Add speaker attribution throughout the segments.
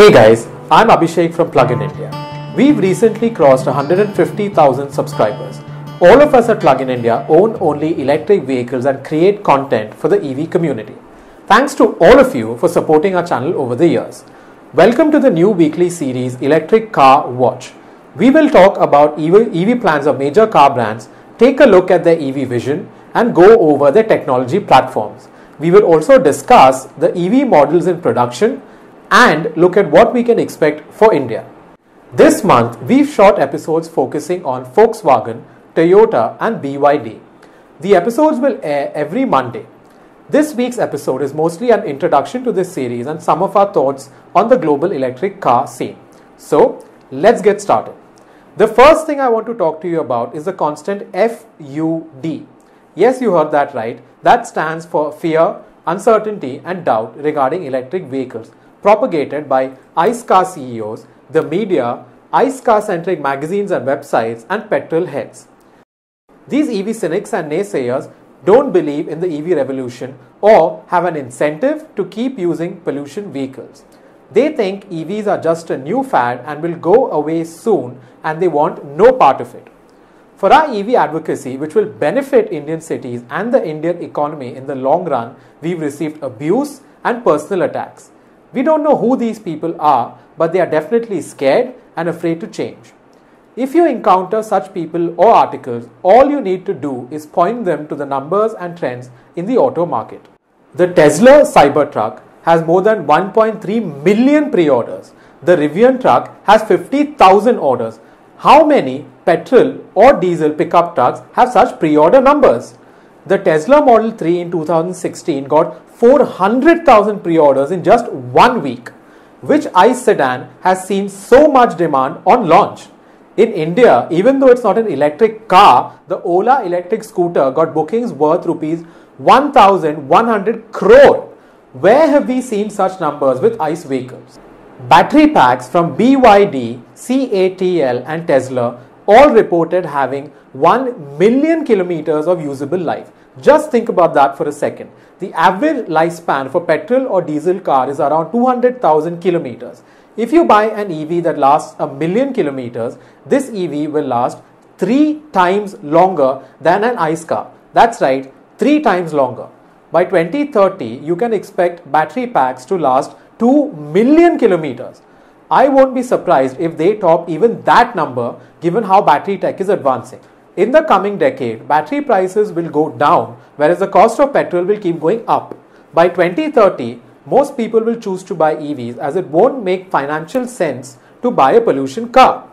Speaker 1: Hey guys, I'm Abhishek from Plugin India. We've recently crossed 150,000 subscribers. All of us at Plugin India own only electric vehicles and create content for the EV community. Thanks to all of you for supporting our channel over the years. Welcome to the new weekly series Electric Car Watch. We will talk about EV, EV plans of major car brands, take a look at their EV vision, and go over their technology platforms. We will also discuss the EV models in production and look at what we can expect for India. This month, we've shot episodes focusing on Volkswagen, Toyota, and BYD. The episodes will air every Monday. This week's episode is mostly an introduction to this series and some of our thoughts on the global electric car scene. So, let's get started. The first thing I want to talk to you about is the constant FUD. Yes, you heard that right. That stands for fear, uncertainty, and doubt regarding electric vehicles propagated by ICE car CEOs, the media, ICE car centric magazines and websites, and petrol heads. These EV cynics and naysayers don't believe in the EV revolution or have an incentive to keep using pollution vehicles. They think EVs are just a new fad and will go away soon and they want no part of it. For our EV advocacy, which will benefit Indian cities and the Indian economy in the long run, we've received abuse and personal attacks. We don't know who these people are, but they are definitely scared and afraid to change. If you encounter such people or articles, all you need to do is point them to the numbers and trends in the auto market. The Tesla Cybertruck has more than 1.3 million pre orders. The Rivian truck has 50,000 orders. How many petrol or diesel pickup trucks have such pre order numbers? The Tesla Model 3 in 2016 got 400,000 pre orders in just one week. Which ICE sedan has seen so much demand on launch? In India, even though it's not an electric car, the Ola electric scooter got bookings worth rupees 1100 crore. Where have we seen such numbers with ICE vehicles? Battery packs from BYD, CATL, and Tesla all reported having 1 million kilometers of usable life. Just think about that for a second. The average lifespan for petrol or diesel car is around 200,000 kilometers. If you buy an EV that lasts a million kilometers, this EV will last three times longer than an ICE car. That's right, three times longer. By 2030, you can expect battery packs to last 2 million kilometers. I won't be surprised if they top even that number given how battery tech is advancing. In the coming decade, battery prices will go down, whereas the cost of petrol will keep going up. By 2030, most people will choose to buy EVs as it won't make financial sense to buy a pollution car.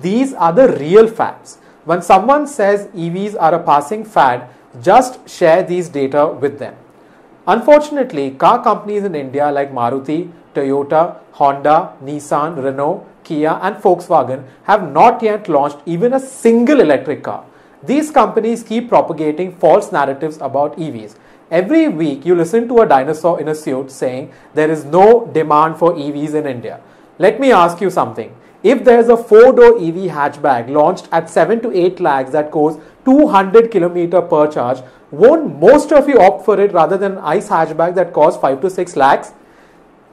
Speaker 1: These are the real facts. When someone says EVs are a passing fad, just share these data with them. Unfortunately, car companies in India like Maruti, Toyota, Honda, Nissan, Renault, Kia, and Volkswagen have not yet launched even a single electric car. These companies keep propagating false narratives about EVs. Every week, you listen to a dinosaur in a suit saying there is no demand for EVs in India. Let me ask you something. If there's a four door EV hatchback launched at 7 to 8 lakhs that goes 200 km per charge, won't most of you opt for it rather than ICE hatchback that costs 5 to 6 lakhs?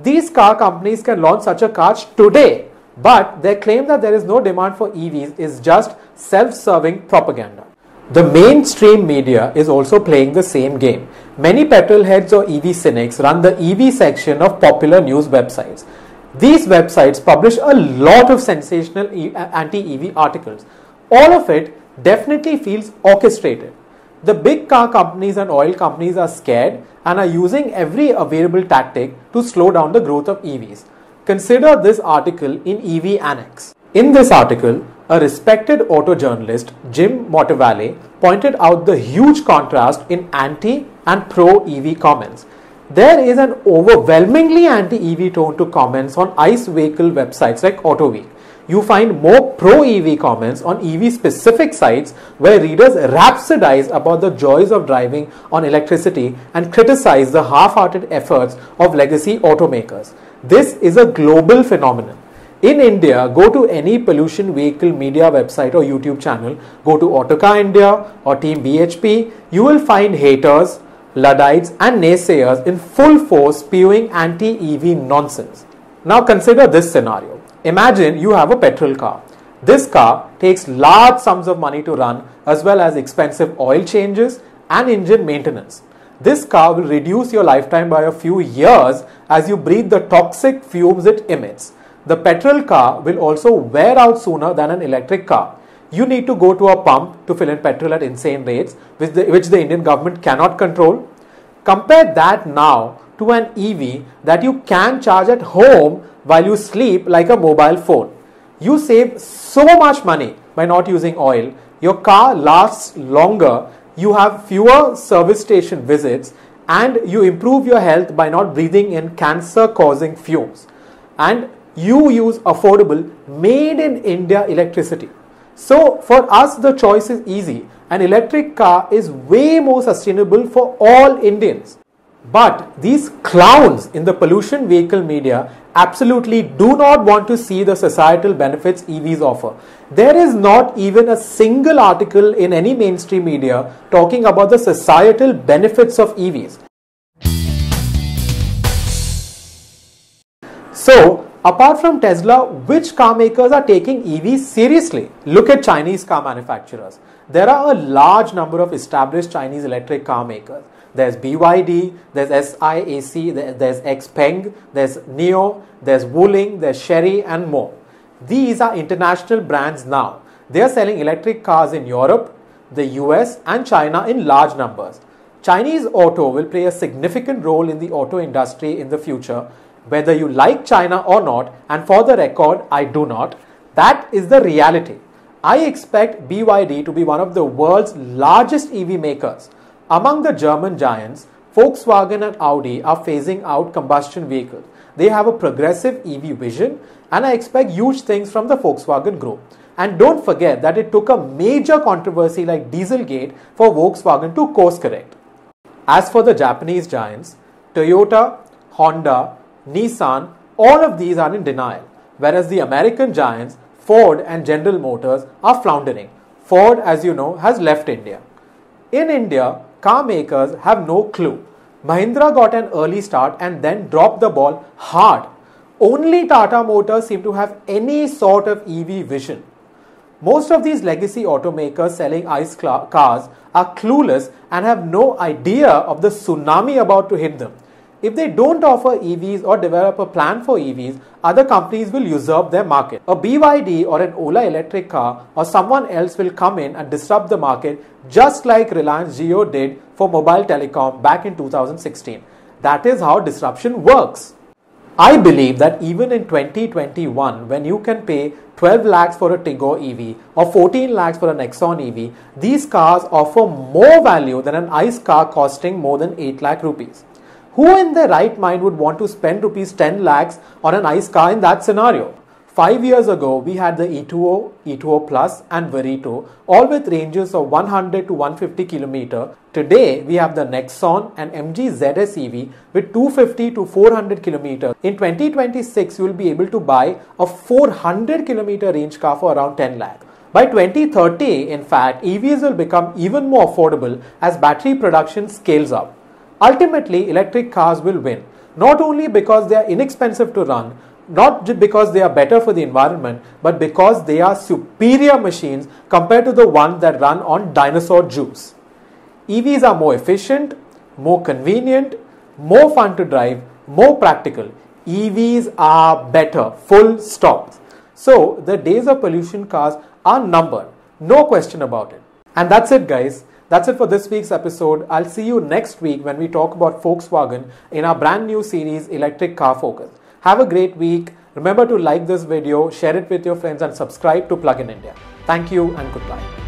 Speaker 1: These car companies can launch such a car today but their claim that there is no demand for EVs is just self serving propaganda. The mainstream media is also playing the same game. Many petrol heads or EV cynics run the EV section of popular news websites. These websites publish a lot of sensational uh, anti EV articles. All of it definitely feels orchestrated. The big car companies and oil companies are scared and are using every available tactic to slow down the growth of EVs. Consider this article in EV Annex. In this article, a respected auto journalist, Jim Motavalli, pointed out the huge contrast in anti and pro EV comments. There is an overwhelmingly anti EV tone to comments on ICE vehicle websites like AutoWeek. You find more pro EV comments on EV specific sites where readers rhapsodize about the joys of driving on electricity and criticize the half hearted efforts of legacy automakers. This is a global phenomenon. In India, go to any pollution vehicle media website or YouTube channel, go to Autocar India or Team BHP, you will find haters, Luddites, and naysayers in full force spewing anti EV nonsense. Now consider this scenario. Imagine you have a petrol car. This car takes large sums of money to run as well as expensive oil changes and engine maintenance. This car will reduce your lifetime by a few years as you breathe the toxic fumes it emits. The petrol car will also wear out sooner than an electric car. You need to go to a pump to fill in petrol at insane rates, which the, which the Indian government cannot control. Compare that now to an EV that you can charge at home while you sleep like a mobile phone. You save so much money by not using oil. Your car lasts longer you have fewer service station visits and you improve your health by not breathing in cancer causing fumes and you use affordable made in India electricity. So for us the choice is easy. An electric car is way more sustainable for all Indians. But these clowns in the pollution vehicle media absolutely do not want to see the societal benefits EVs offer. There is not even a single article in any mainstream media talking about the societal benefits of EVs. So, apart from Tesla, which car makers are taking EVs seriously? Look at Chinese car manufacturers. There are a large number of established Chinese electric car makers there's BYD, there's SAIC, there's XPeng, there's NIO, there's Wuling, there's Chery, and more. These are international brands now. They are selling electric cars in Europe, the US, and China in large numbers. Chinese auto will play a significant role in the auto industry in the future, whether you like China or not, and for the record, I do not. That is the reality. I expect BYD to be one of the world's largest EV makers. Among the German giants, Volkswagen and Audi are phasing out combustion vehicles. They have a progressive EV vision, and I expect huge things from the Volkswagen group. And don't forget that it took a major controversy like Dieselgate for Volkswagen to course correct. As for the Japanese giants, Toyota, Honda, Nissan, all of these are in denial, whereas the American giants, Ford and General Motors, are floundering. Ford, as you know, has left India. In India, car makers have no clue. Mahindra got an early start and then dropped the ball hard. Only Tata Motors seem to have any sort of EV vision. Most of these legacy automakers selling ICE cars are clueless and have no idea of the tsunami about to hit them. If they don't offer EVs or develop a plan for EVs, other companies will usurp their market. A BYD or an Ola electric car or someone else will come in and disrupt the market just like Reliance Jio did for mobile telecom back in 2016. That is how disruption works. I believe that even in 2021, when you can pay 12 lakhs for a Tigor EV or 14 lakhs for a Nexon EV, these cars offer more value than an ICE car costing more than 8 lakh rupees. Who in their right mind would want to spend rupees 10 lakhs on an ICE car in that scenario? Five years ago, we had the E2O, E2O Plus, and Verito, all with ranges of 100 to 150 km. Today, we have the Nexon and MG ZS EV with 250 to 400 km. In 2026, you will be able to buy a 400 km range car for around 10 lakh. By 2030, in fact, EVs will become even more affordable as battery production scales up. Ultimately, electric cars will win, not only because they are inexpensive to run, not because they are better for the environment, but because they are superior machines compared to the ones that run on dinosaur juice. EVs are more efficient, more convenient, more fun to drive, more practical. EVs are better, full stop. So, the days of pollution cars are numbered, no question about it. And that's it, guys. That's it for this week's episode. I'll see you next week when we talk about Volkswagen in our brand new series Electric Car Focus. Have a great week. Remember to like this video, share it with your friends, and subscribe to Plug in India. Thank you and goodbye.